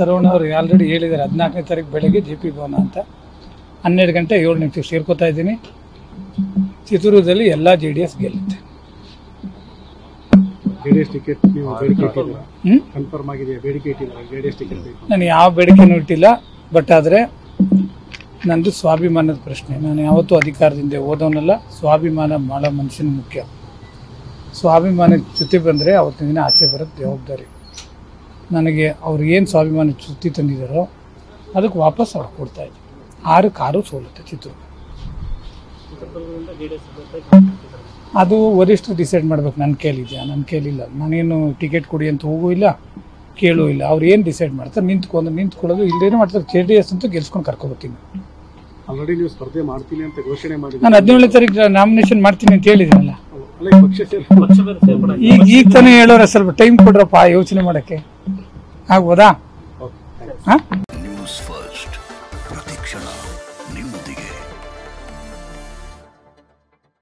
ಸರವಣ ಅವರು ಆಲ್ರೆಡಿ ಹೇಳಿದ್ದಾರೆ ಹದಿನಾಲ್ಕನೇ ತಾರೀಕು ಬೆಳಗ್ಗೆ ಜೆ ಪಿ ಭವನ ಅಂತ. ಹನ್ನೆರಡು ಗಂಟೆ ಏಳು ನಿಮಿಷಕ್ಕೆ ಸೇರ್ಕೋತಾ ಇದ್ದೀನಿ. ಚಿತ್ರದುರ್ಗದಲ್ಲಿ ಎಲ್ಲ ಜೆ ಡಿ ಎಸ್ ಗೆಲ್ಲುತ್ತೆ. ಜೆಡಿಎಸ್ ಟಿಕೆಟ್ ನೀವು ಬೇಡಿಕೆ ಇಟ್ಟಿದ್ದೀರಾ? ಹ್ಞೂ ಕನ್ಫರ್ಮ್ ಆಗಿದೆ ಬೇಡಿಕೆ ಇಟ್ಟಿದ್ದೀರಾ? ಜೆಡಿಎಸ್ ಟಿಕೆಟ್ ಬೇಕು ನಾನು ಯಾವ ಬೇಡಿಕೆನೂ ಇಟ್ಟಿಲ್ಲ ಬಟ್ ಆದರೆ ನಂದು ಸ್ವಾಭಿಮಾನದ ಪ್ರಶ್ನೆ. ನಾನು ಯಾವತ್ತೂ ಅಧಿಕಾರದಿಂದ ಓದೋನಲ್ಲ ಸ್ವಾಭಿಮಾನ ಮಾಡೋ ಮನುಷ್ಯನ ಮುಖ್ಯ. ಸ್ವಾಭಿಮಾನದ ಜೊತೆ ಬಂದರೆ ಅವತ್ತಿನ ದಿನ ಆಚೆ ಬರೋದು ಜವಾಬ್ದಾರಿ. ನನಗೆ ಅವ್ರು ಏನು ಸ್ವಾಭಿಮಾನ ಸುತ್ತಿ ತಂದಿದ್ದಾರೋ ಅದಕ್ಕೆ ವಾಪಸ್ ಅವ್ರು ಕೊಡ್ತಾ ಇದ್ದೀನಿ ಆರು ಕಾರು ಸೋಲುತ್ತೆ ಚಿತ್ರದುರ್ಗ. ಅದು ವರಿಷ್ಠರು ಡಿಸೈಡ್ ಮಾಡ್ಬೇಕು ನನ್ನ ಕೇಳಿದ್ಯಾ ನನ್ನ ಕೇಳಿಲ್ಲ ನಾನೇನು ಟಿಕೆಟ್ ಕೊಡಿ ಅಂತ ಹೋಗೂ ಇಲ್ಲ ಕೇಳೂ ಇಲ್ಲ. ಅವ್ರು ಏನು ಡಿಸೈಡ್ ಮಾಡ್ತಾರೆ ನಿಂತ್ಕೊಂಡು ನಿಂತ್ಕೊಳ್ಳೋದು ಇಲ್ಲೇನು ಮಾಡ್ತಾರೆ. ಜೆ ಡಿ ಎಸ್ ಅಂತೂ ಗೆಲ್ಸ್ಕೊಂಡು ಕರ್ಕೊಬರ್ತೀನಿ ಆಲ್ರೆಡಿ ನೀವು ಸ್ಪರ್ಧೆ ಮಾಡ್ತೀನಿ ಅಂತ ಘೋಷಣೆ ಮಾಡಿ ನಾನು ಹದಿನೇಳನೇ ತಾರೀಕು ನಾಮಿನೇಷನ್ ಮಾಡ್ತೀನಿ ಅಂತ ಹೇಳಿದ್ರಲ್ಲ ಈಗ ಈಗ ತಾನೇ ಹೇಳೋರ ಸ್ವಲ್ಪ ಟೈಮ್ ಕೊಡ್ರಪ್ಪ ಯೋಚನೆ ಮಾಡೋಕ್ಕೆ. ಆಗ್ಬೋದಾ? ಹಾಂ? ನ್ಯೂಸ್ ಫಸ್ಟ್ ಪ್ರತಿಕ್ಷಣ ನಿಮ್ಮೊಂದಿಗೆ.